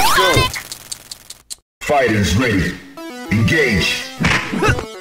let's go. Fighters ready. Engage.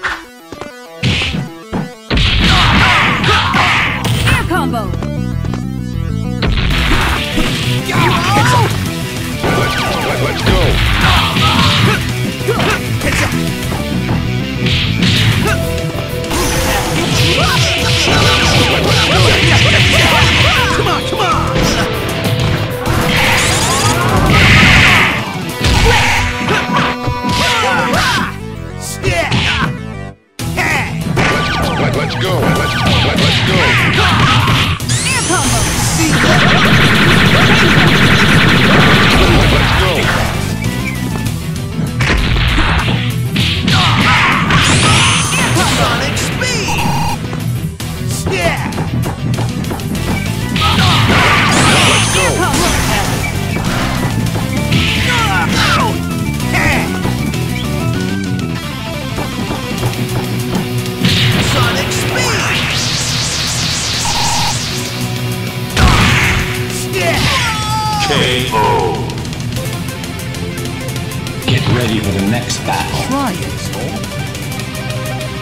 ready for the next battle. Try it, Storm.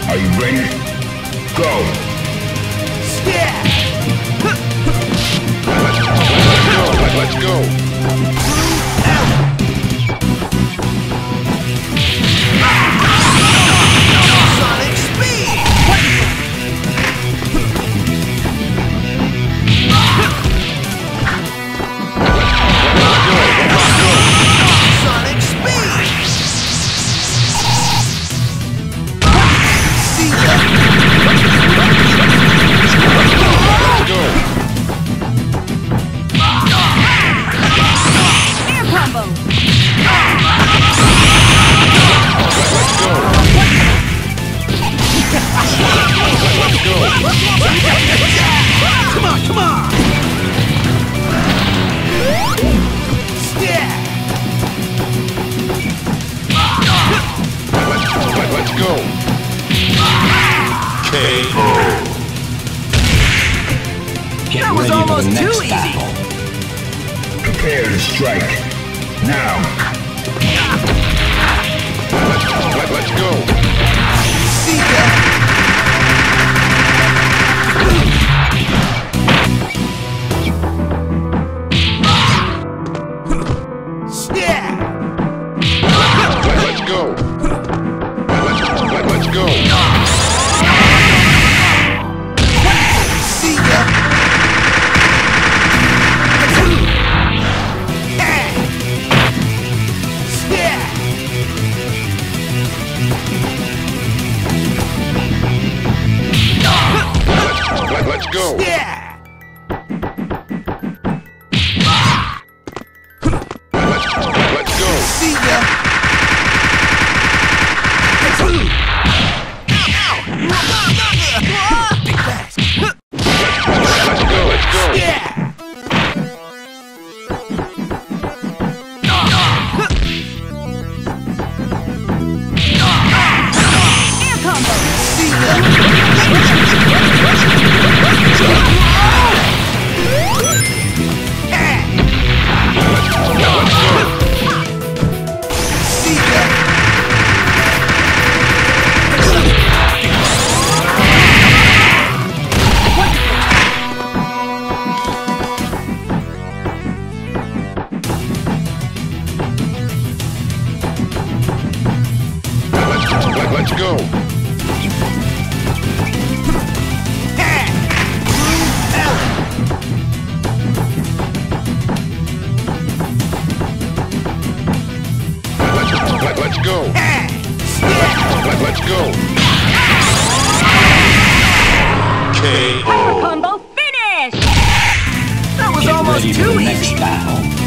Are you ready? Go. Yeah! Go. KO. Get That was almost too easy. battle. Prepare to strike. Now. Let, let's go. See! Yeah! Let, let's go. Go. See ya! Let's go. Yeah! Let's, let, let's go. See ya! Go. Ellen. Let's, go. Let, let's go. KO. Combo finish. That was Get almost too easy. next battle.